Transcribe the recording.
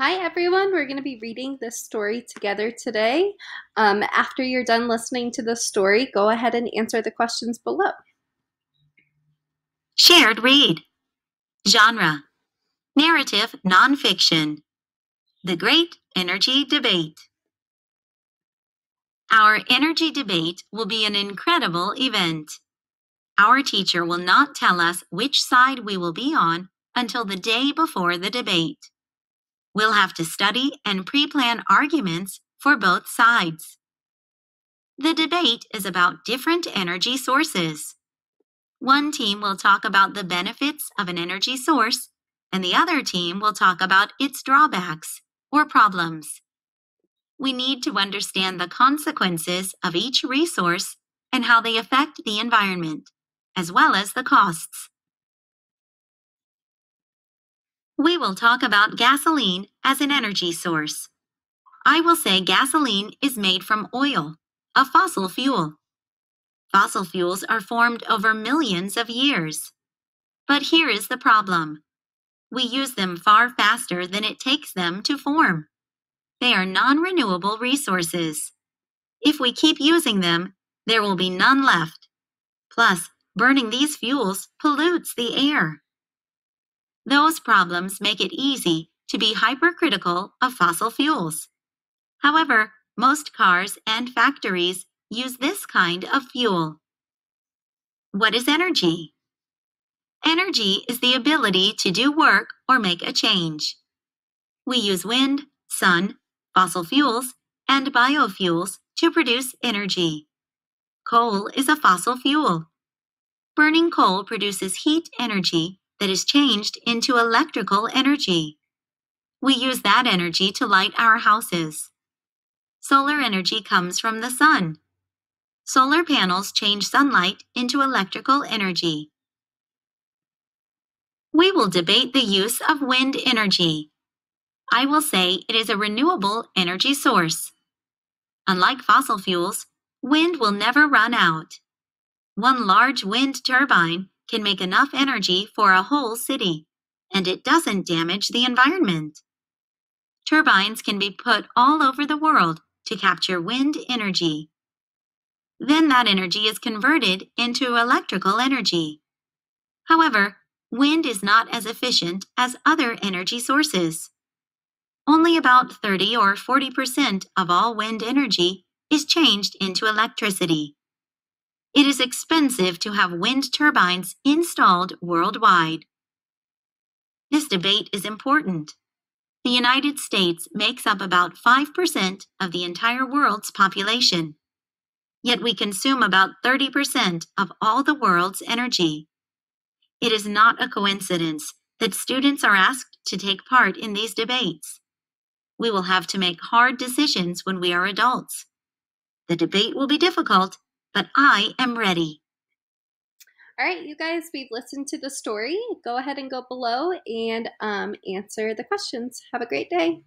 Hi, everyone. We're going to be reading this story together today. Um, after you're done listening to the story, go ahead and answer the questions below. Shared read. Genre Narrative Nonfiction. The Great Energy Debate. Our energy debate will be an incredible event. Our teacher will not tell us which side we will be on until the day before the debate. We'll have to study and pre plan arguments for both sides. The debate is about different energy sources. One team will talk about the benefits of an energy source, and the other team will talk about its drawbacks or problems. We need to understand the consequences of each resource and how they affect the environment, as well as the costs. We will talk about gasoline as an energy source. I will say gasoline is made from oil, a fossil fuel. Fossil fuels are formed over millions of years. But here is the problem. We use them far faster than it takes them to form. They are non-renewable resources. If we keep using them, there will be none left. Plus, burning these fuels pollutes the air. Those problems make it easy to be hypercritical of fossil fuels. However, most cars and factories use this kind of fuel. What is energy? Energy is the ability to do work or make a change. We use wind, sun, fossil fuels, and biofuels to produce energy. Coal is a fossil fuel. Burning coal produces heat energy that is changed into electrical energy. We use that energy to light our houses. Solar energy comes from the sun. Solar panels change sunlight into electrical energy. We will debate the use of wind energy. I will say it is a renewable energy source. Unlike fossil fuels, wind will never run out. One large wind turbine can make enough energy for a whole city, and it doesn't damage the environment. Turbines can be put all over the world to capture wind energy. Then that energy is converted into electrical energy. However, wind is not as efficient as other energy sources. Only about 30 or 40% of all wind energy is changed into electricity. It is expensive to have wind turbines installed worldwide. This debate is important. The United States makes up about 5% of the entire world's population. Yet we consume about 30% of all the world's energy. It is not a coincidence that students are asked to take part in these debates. We will have to make hard decisions when we are adults. The debate will be difficult but I am ready. All right, you guys, we've listened to the story. Go ahead and go below and um, answer the questions. Have a great day.